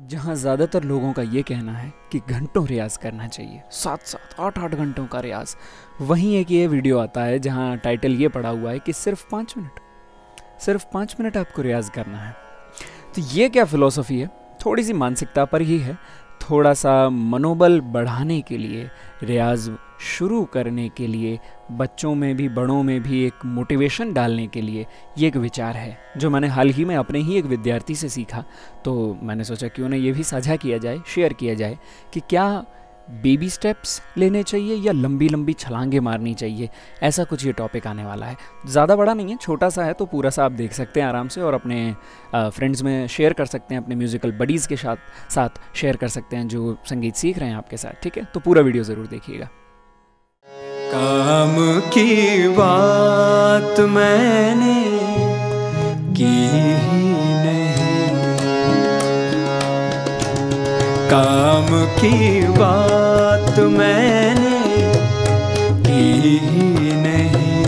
जहाँ ज़्यादातर लोगों का ये कहना है कि घंटों रियाज करना चाहिए सात सात आठ आठ घंटों का रियाज। वहीं एक ये वीडियो आता है जहाँ टाइटल ये पड़ा हुआ है कि सिर्फ़ पाँच मिनट, सिर्फ़ पाँच मिनट आपको रियाज करना है। तो ये क्या फ़िलोसफी है? थोड़ी सी मानसिकता पर ही है। थोड़ा सा मनोबल बढ़ाने के लिए, रियाज शुरू करने के लिए बच्चों में भी, बड़ों में भी एक मोटिवेशन डालने के लिए ये एक विचार है, जो मैंने हाल ही में अपने ही एक विद्यार्थी से सीखा। तो मैंने सोचा क्यों ना ये भी साझा किया जाए शेयर किया जाए कि क्या बेबी स्टेप्स लेने चाहिए या लंबी लंबी छलांगे मारनी चाहिए, ऐसा कुछ ये टॉपिक आने वाला है। ज़्यादा बड़ा नहीं है, छोटा सा है तो पूरा सा आप देख सकते हैं आराम से और अपने फ्रेंड्स में शेयर कर सकते हैं, अपने म्यूज़िकल बडीज़ के साथ साथ शेयर कर सकते हैं जो संगीत सीख रहे हैं आपके साथ, ठीक है? तो पूरा वीडियो ज़रूर देखिएगा। काम की बात मैंने की नहीं। काम की बात मैंने की नहीं।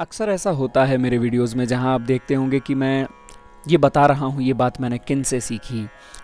अक्सर ऐसा होता है मेरे वीडियोस में, जहाँ आप देखते होंगे कि मैं ये बता रहा हूँ ये बात मैंने किन से सीखी?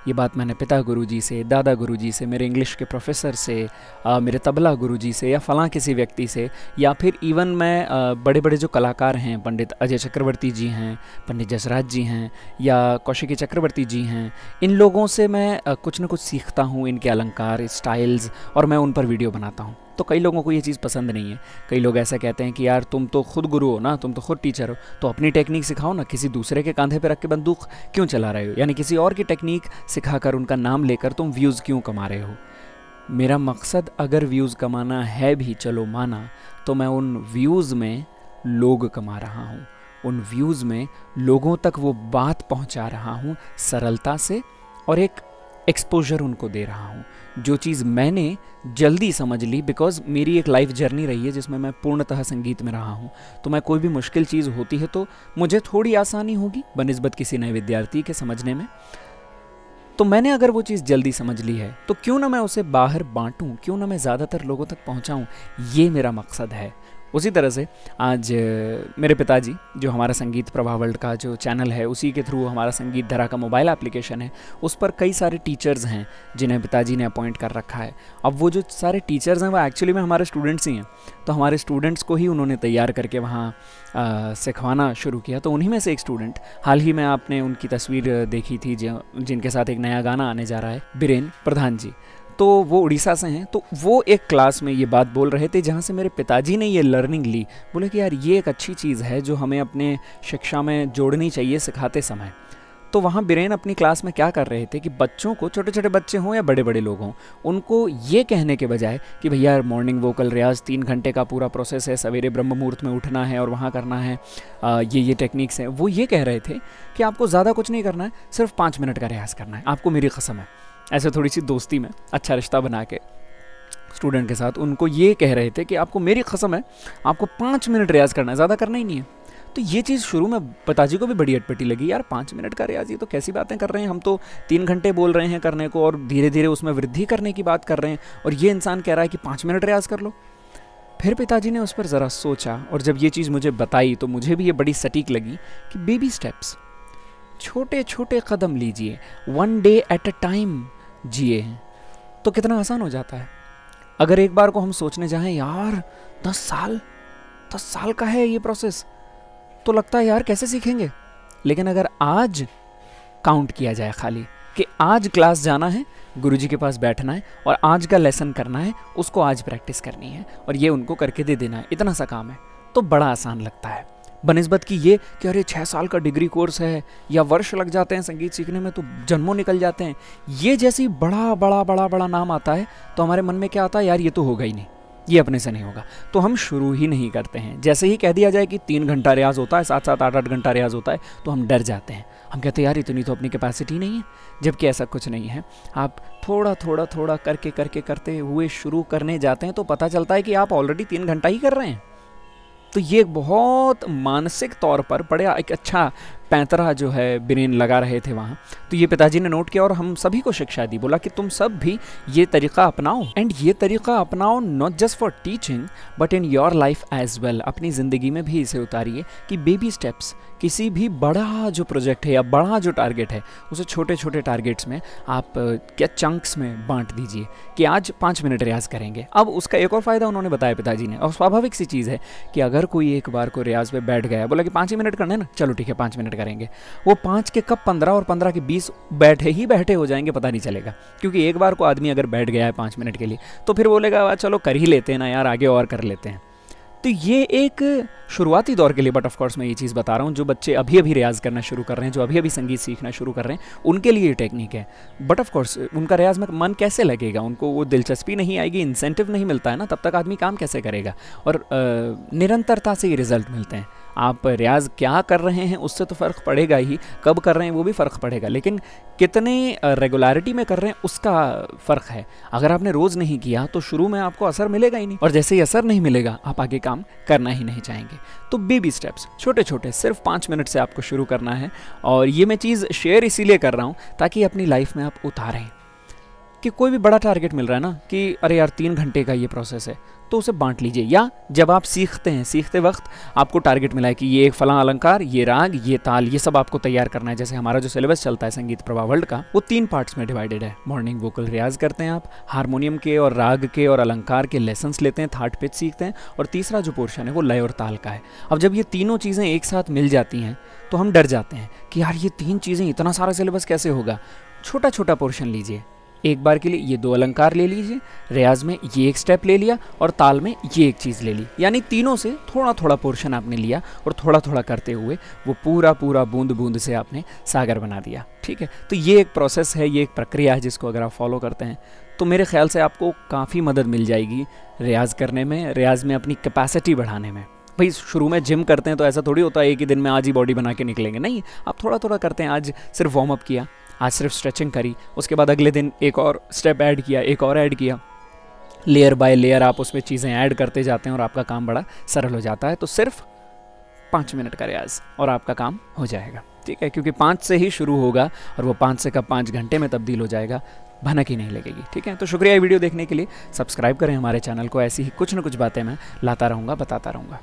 ये बात मैंने पिता गुरुजी से दादा गुरुजी से मेरे इंग्लिश के प्रोफेसर से आ, मेरे तबला गुरुजी से या फ़लाँ किसी व्यक्ति से या फिर इवन मैं आ, बड़े बड़े जो कलाकार हैं पंडित अजय चक्रवर्ती जी हैं पंडित जसराज जी हैं या कौशिकी चक्रवर्ती जी हैं इन लोगों से मैं आ, कुछ ना कुछ सीखता हूँ इनके अलंकार स्टाइल्स और मैं उन पर वीडियो बनाता हूँ। तो कई लोगों को ये चीज़ पसंद नहीं है। कई लोग ऐसा कहते हैं कि यार, तुम तो खुद गुरु हो ना, तुम तो खुद टीचर हो तो अपनी टेक्निक सिखाओ ना, किसी दूसरे के कांधे पर रख के बंदूक क्यों चला रहे हो? यानी किसी और की टेक्निक सिखाकर उनका नाम लेकर तुम व्यूज़ क्यों कमा रहे हो? मेरा मकसद अगर व्यूज़ कमाना है भी, चलो माना तो मैं उन व्यूज़ में लोग कमा रहा हूँ। उन व्यूज़ में लोगों तक वो बात पहुँचा रहा हूँ सरलता से और एक एक्सपोजर उनको दे रहा हूँ। जो चीज़ मैंने जल्दी समझ ली बिकॉज़ मेरी एक लाइफ जर्नी रही है जिसमें मैं पूर्णतः संगीत में रहा हूँ। तो मैं कोई भी मुश्किल चीज़ होती है तो मुझे थोड़ी आसानी होगी बनस्बत किसी नए विद्यार्थी के समझने में। तो मैंने अगर वो चीज़ जल्दी समझ ली है तो क्यों ना मैं उसे बाहर बांटूं? क्यों ना मैं ज़्यादातर लोगों तक पहुंचाऊं? ये मेरा मकसद है। उसी तरह से आज मेरे पिताजी, जो हमारा संगीत प्रभा वर्ल्ड का जो चैनल है, उसी के थ्रू हमारा संगीत धरा का मोबाइल एप्लीकेशन है, उस पर कई सारे टीचर्स हैं, जिन्हें पिताजी ने अपॉइंट कर रखा है। अब वो जो सारे टीचर्स हैं, वो एक्चुअली में हमारे स्टूडेंट्स ही हैं। तो हमारे स्टूडेंट्स को ही उन्होंने तैयार करके वहाँ सिखवाना शुरू किया। तो उन्हीं में से एक स्टूडेंट, हाल ही में आपने उनकी तस्वीर देखी थी जिनके साथ एक नया गाना आने जा रहा है, बीरेन प्रधान जी। तो वो उड़ीसा से हैं तो वो एक क्लास में ये बात बोल रहे थे जहाँ से मेरे पिताजी ने ये लर्निंग ली। बोले कि यार ये एक अच्छी चीज़ है जो हमें अपने शिक्षा में जोड़नी चाहिए सिखाते समय। तो वहाँ बिरेन अपनी क्लास में क्या कर रहे थे कि बच्चों को छोटे छोटे बच्चे हों या बड़े बड़े लोग हों उनको ये कहने के बजाय कि भैया मॉर्निंग वोकल रियाज तीन घंटे का पूरा प्रोसेस है सवेरे ब्रह्म मुहूर्त में उठना है और वहाँ करना है आ, ये ये टेक्निक्स हैं। वो ये कह रहे थे कि आपको ज़्यादा कुछ नहीं करना है सिर्फ़ पाँच मिनट का रियाज करना है आपको मेरी कसम है। ऐसे थोड़ी सी दोस्ती में अच्छा रिश्ता बना के स्टूडेंट के साथ उनको ये कह रहे थे कि आपको मेरी कसम है, आपको पाँच मिनट रियाज करना है, ज़्यादा करना ही नहीं है। तो ये चीज़ शुरू में पिताजी को भी बड़ी अटपटी लगी, यार, पाँच मिनट का रियाज, ये तो कैसी बातें कर रहे हैं? हम तो तीन घंटे बोल रहे हैं करने को और धीरे धीरे उसमें वृद्धि करने की बात कर रहे हैं और ये इंसान कह रहा है कि पाँच मिनट रियाज कर लो। फिर पिताजी ने उस पर ज़रा सोचा और जब ये चीज़ मुझे बताई तो मुझे भी ये बड़ी सटीक लगी कि बेबी स्टेप्स छोटे छोटे कदम लीजिए one day at a time जिए हैं। तो कितना आसान हो जाता है। अगर एक बार को हम सोचने जाएँ, यार, दस साल दस साल का है ये प्रोसेस तो लगता है यार कैसे सीखेंगे? लेकिन अगर आज काउंट किया जाए खाली कि आज क्लास जाना है, गुरुजी के पास बैठना है और आज का लेसन करना है, उसको आज प्रैक्टिस करनी है और ये उनको करके दे देना है। इतना सा काम है। तो बड़ा आसान लगता है। बनस्बत की ये कि अरे छः साल का डिग्री कोर्स है या वर्ष लग जाते हैं संगीत सीखने में तो जन्मों निकल जाते हैं। ये जैसी बड़ा बड़ा बड़ा बड़ा नाम आता है तो हमारे मन में क्या आता है, यार, ये तो होगा ही नहीं, ये अपने से नहीं होगा। तो हम शुरू ही नहीं करते हैं। जैसे ही कह दिया जाए कि तीन घंटा रियाज होता है सात सात आठ आठ घंटा रियाज होता है तो हम डर जाते हैं। हम कहते हैं, यार, इतनी तो अपनी कैपेसिटी नहीं है, जबकि ऐसा कुछ नहीं है। आप थोड़ा थोड़ा थोड़ा करके करके, करते हुए शुरू करने जाते हैं तो पता चलता है कि आप ऑलरेडी तीन घंटा ही कर रहे हैं। तो ये बहुत मानसिक तौर पर बड़ा एक अच्छा पैंतरा जो है ब्रेन लगा रहे थे वहाँ। तो ये पिताजी ने नोट किया और हम सभी को शिक्षा दी। बोला कि तुम सब भी ये तरीका अपनाओ। एंड ये तरीका अपनाओ not just for teaching but in your life as well अपनी ज़िंदगी में भी इसे उतारिए कि बेबी स्टेप्स किसी भी बड़ा जो प्रोजेक्ट है या बड़ा जो टारगेट है, उसे छोटे छोटे टारगेट्स में आप, क्या चंक्स में बांट दीजिए कि आज पाँच मिनट रियाज करेंगे। अब उसका एक और फ़ायदा उन्होंने बताया पिताजी ने। और स्वाभाविक सी चीज़ है कि अगर कोई एक बार को रियाज पे बैठ गया, बोला कि पाँच ही मिनट करना है ना? चलो ठीक है, पाँच मिनट करेंगे। वो पाँच के कब पंद्रह और पंद्रह के बीस बैठे ही बैठे हो जाएँगे, पता नहीं चलेगा। क्योंकि एक बार को आदमी अगर बैठ गया है पाँच मिनट के लिए तो फिर बोलेगा, चलो कर ही लेते हैं ना यार, आगे और कर लेते हैं। तो ये एक शुरुआती दौर के लिए बट ऑफकोर्स मैं ये चीज़ बता रहा हूँ, जो बच्चे अभी अभी रियाज़ करना शुरू कर रहे हैं, जो अभी अभी संगीत सीखना शुरू कर रहे हैं, उनके लिए ये टेक्निक है। बट ऑफकोर्स उनका रियाज में मन कैसे लगेगा? उनको वो दिलचस्पी नहीं आएगी इंसेंटिव नहीं मिलता है ना, तब तक आदमी काम कैसे करेगा? और निरंतरता से ये रिज़ल्ट मिलते हैं। आप रियाज क्या कर रहे हैं, उससे तो फ़र्क पड़ेगा ही। कब कर रहे हैं, वो भी फ़र्क पड़ेगा। लेकिन कितने रेगुलरिटी में कर रहे हैं, उसका फ़र्क है। अगर आपने रोज़ नहीं किया तो शुरू में आपको असर मिलेगा ही नहीं। और जैसे ही असर नहीं मिलेगा, आप आगे काम करना ही नहीं चाहेंगे। तो बेबी स्टेप्स छोटे छोटे सिर्फ़ पाँच मिनट से आपको शुरू करना है। और ये मैं चीज़ शेयर इसीलिए कर रहा हूँ, ताकि अपनी लाइफ में आप उतारें। कि कोई भी बड़ा टारगेट मिल रहा है ना कि, अरे यार, तीन घंटे का ये प्रोसेस है तो उसे बांट लीजिए। या जब आप सीखते हैं, सीखते वक्त आपको टारगेट मिला है कि ये एक फला अलंकार, ये राग, ये ताल, ये सब आपको तैयार करना है। जैसे हमारा जो सिलेबस चलता है, संगीत प्रभा वर्ल्ड का, वो तीन पार्ट्स में डिवाइडेड है। मॉर्निंग वोकल रियाज करते हैं आप हारमोनियम के और राग के और अलंकार के लेसन लेते हैं थर्ड पिच सीखते हैं और तीसरा जो पोर्शन है, वो लय और ताल का है। अब जब ये तीनों चीज़ें एक साथ मिल जाती हैं तो हम डर जाते हैं कि, यार, ये तीन चीज़ें, इतना सारा सिलेबस कैसे होगा? छोटा छोटा पोर्शन लीजिए। एक बार के लिए ये दो अलंकार ले लीजिए, रियाज में ये एक स्टेप ले लिया और ताल में ये एक चीज़ ले ली। यानी तीनों से थोड़ा थोड़ा पोर्शन आपने लिया और थोड़ा थोड़ा करते हुए वो पूरा पूरा बूंद बूंद से आपने सागर बना दिया। ठीक है? तो ये एक प्रोसेस है, ये एक प्रक्रिया है जिसको अगर आप फॉलो करते हैं तो मेरे ख्याल से आपको काफ़ी मदद मिल जाएगी रियाज करने में, रियाज में अपनी कैपेसिटी बढ़ाने में। भाई, शुरू में जिम करते हैं तो ऐसा थोड़ी होता है, एक ही दिन में आज ही बॉडी बना के निकलेंगे। नहीं आप थोड़ा थोड़ा करते हैं। आज सिर्फ़ वार्म अप किया, आज सिर्फ़ स्ट्रेचिंग करी, उसके बाद अगले दिन एक और स्टेप ऐड किया, एक और ऐड किया। लेयर बाय लेयर आप उसमें चीज़ें ऐड करते जाते हैं और आपका काम बड़ा सरल हो जाता है। तो सिर्फ़ पाँच मिनट का रियाज और आपका काम हो जाएगा। ठीक है? क्योंकि पाँच से ही शुरू होगा और वो पाँच से कब पाँच घंटे में तब्दील हो जाएगा, भनक ही नहीं लगेगी। ठीक है? तो शुक्रिया वीडियो देखने के लिए। सब्सक्राइब करें हमारे चैनल को। ऐसी ही कुछ ना कुछ बातें मैं लाता रहूँगा, बताता रहूँगा।